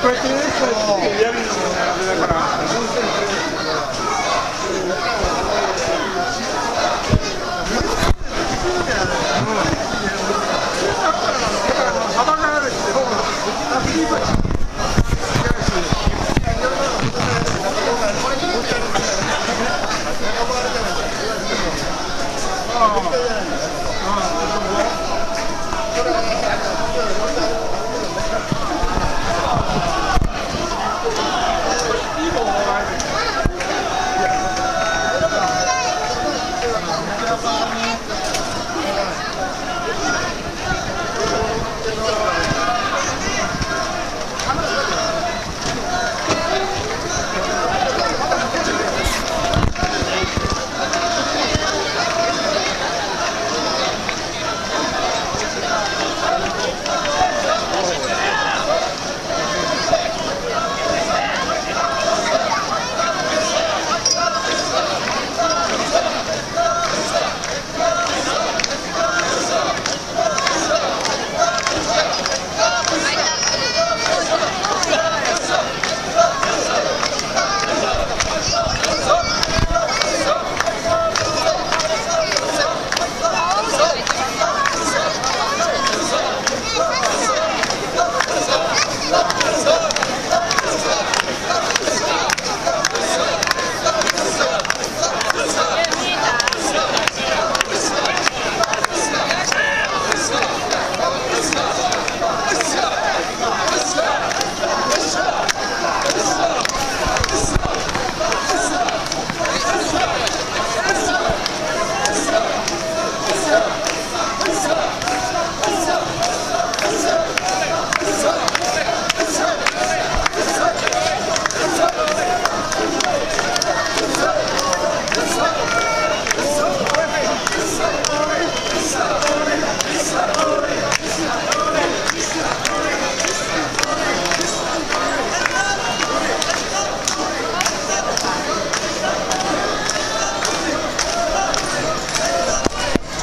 quick to